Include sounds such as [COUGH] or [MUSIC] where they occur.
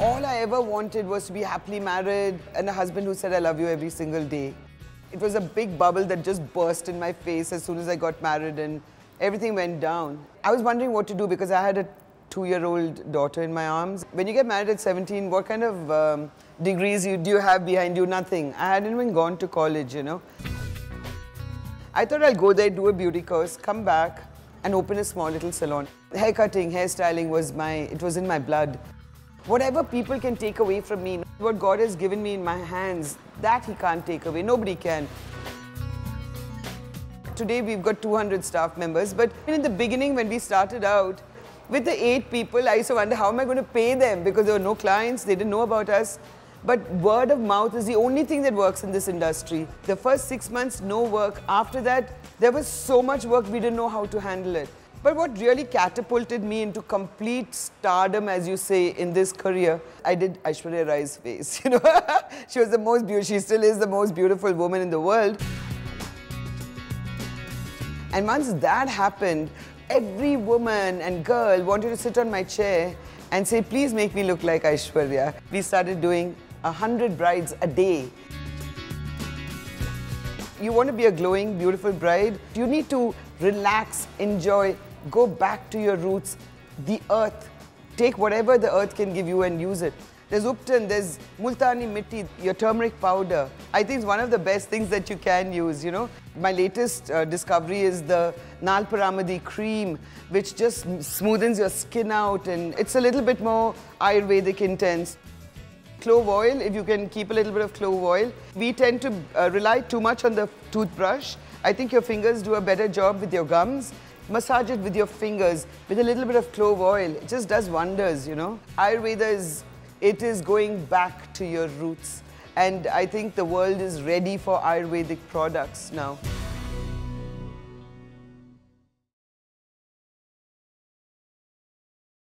All I ever wanted was to be happily married and a husband who said, I love you every single day. It was a big bubble that just burst in my face as soon as I got married and everything went down. I was wondering what to do because I had a two-year-old daughter in my arms. When you get married at 17, what kind of um, degrees you, do you have behind you? Nothing. I hadn't even gone to college, you know. I thought I'll go there, do a beauty course, come back and open a small little salon. Hair cutting, hairstyling was my, it was in my blood. Whatever people can take away from me, what God has given me in my hands, that He can't take away. Nobody can. Today we've got 200 staff members, but in the beginning when we started out, with the eight people, I used to wonder how am I going to pay them because there were no clients, they didn't know about us. But word of mouth is the only thing that works in this industry. The first six months, no work. After that, there was so much work, we didn't know how to handle it. But what really catapulted me into complete stardom, as you say, in this career, I did Aishwarya Rai's face. [LAUGHS] You know, she was the most beautiful, she still is the most beautiful woman in the world. And once that happened, every woman and girl wanted to sit on my chair and say, please make me look like Aishwarya. We started doing 100 brides a day. You want to be a glowing, beautiful bride, you need to relax, enjoy, go back to your roots, the earth. Take whatever the earth can give you and use it. There's Ubtan, there's Multani Mitti, your turmeric powder. I think it's one of the best things that you can use, you know. My latest uh, discovery is the Nalpamaradi cream, which just smoothens your skin out and it's a little bit more Ayurvedic intense. Clove oil, if you can keep a little bit of clove oil. We tend to uh, rely too much on the toothbrush. I think your fingers do a better job with your gums. Massage it with your fingers with a little bit of clove oil. It just does wonders, you know. Ayurveda is, it is going back to your roots. And I think the world is ready for Ayurvedic products now.